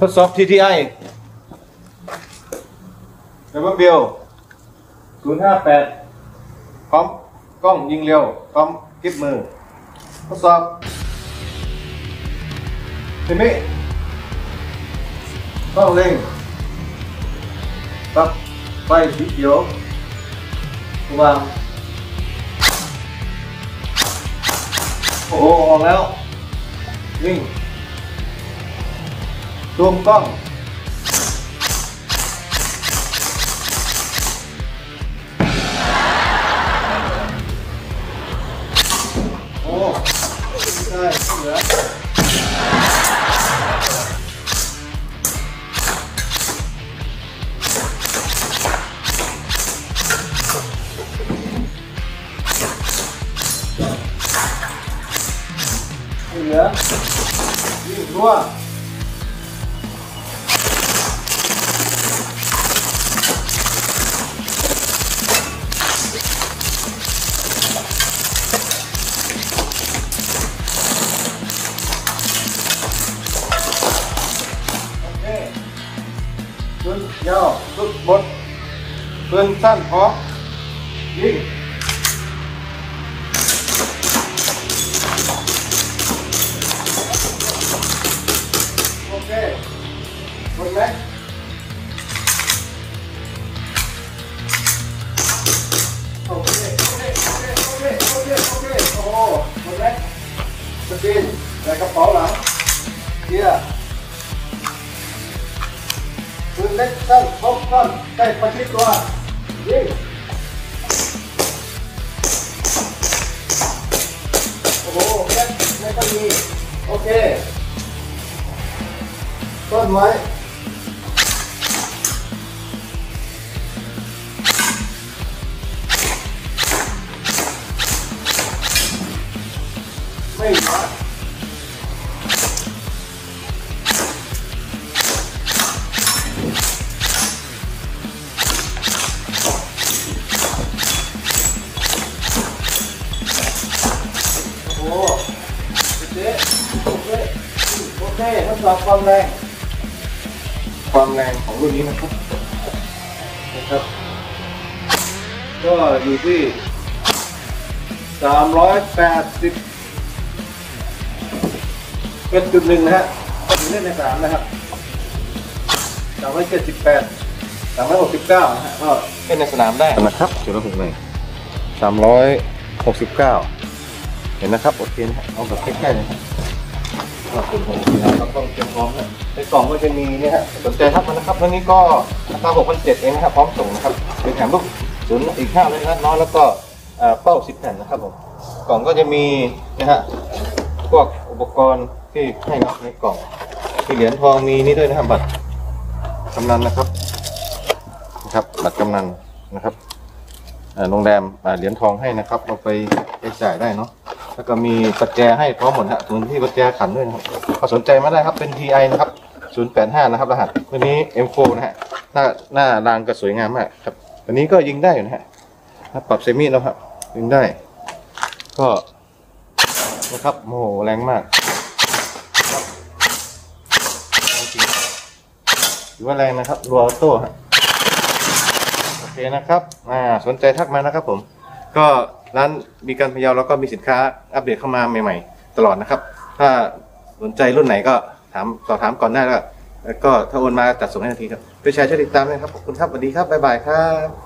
ทดสอบ TTI เดบัเบล058พร้อมกล้องยิงเร็วพร้อมกิบมือ ทดสอบทีนี้ต้องเร่งตับไฟสีเขียววางโอ้โห ออกแล้ว วิ่ง รวมกล้อ สุดบนปืนสั้นพร้อมยิงโอเคหมดไหมโอเค โอเค โอเค โอเค โอเค โอเคโอ้โหหมดไหมสปิน ปืนเล็กสั้นพกสั้นใกล้ประชิดตัวยิงโอ้โหแม็กไม่ต้องมีโอเคต้นไม้ไม่หาโอ้ โหเจ๊โอเคโอเคทดสอบความแรง ความแรงของรุ่นนี้นะครับนะครับ ก็อยู่ที่สามร้อยแปดสิบเป็นจุดหนึ่งนะฮะก็ถึงเล่นในสามนะครับสามร้อยเจ็ดสิบแปดสามร้อยหกสิบเก้านะฮะก็เล่นในสนามได้นะครับจุดละหกหนึ่งสามร้อยหกสิบเก้า เห็นนะครับโอเคนะเอาแบบใกล้ๆเลยครับก็คุณผมนะครับต้องเตรียมพร้อมนะในกล่องก็จะมีเนี่ยฮะสนใจทักมานะครับวันนี้ก็ราคา6,700เองนะครับพร้อมส่งนะครับเป็นแถมลูกศูนย์อีก5เลยนะน้อยแล้วก็เป้า10แผ่นนะครับผมกล่องก็จะมีนะฮะพวกอุปกรณ์ที่ให้มาในกล่องมีเหรียญทองมีนี่ด้วยนะครับบัตรกำนันนะครับนะครับบัตรกำนันนะครับโรงแรมเหรียญทองให้นะครับเราไปใช้จ่ายได้เนาะ แล้วก็มีปัจแจให้พร้อมหมดฮะถุงที่ปัจแจขันด้วยนะครับพอสนใจมาได้ครับเป็น TI นะครับ 085 นะครับรหัสวันนี้ M4 นะฮะหน้าหน้ารางก็สวยงามมากครับวันนี้ก็ยิงได้อยู่นะฮะปรับเซมิแล้วครับยิงได้ ก็นะครับโอ้โหแรงมากถือว่าแรงนะครับรัวออโต้ฮะโอเคนะครับอ่าสนใจทักมานะครับผม ก็ ร้านมีการพยาแล้วก็มีสินค้าอัปเดตเข้ามาใหม่ๆ ตลอดนะครับ ถ้าสนใจรุ่นไหนก็ถามสอบถามก่อนได้แล้วก็แล้วก็ถ้าโอนมาจัดส่งให้ทันทีครับด้วยแชร์ช่วยติดตามด้ครับขอบคุณครับสวัสดีครับบ๊ายบายครับ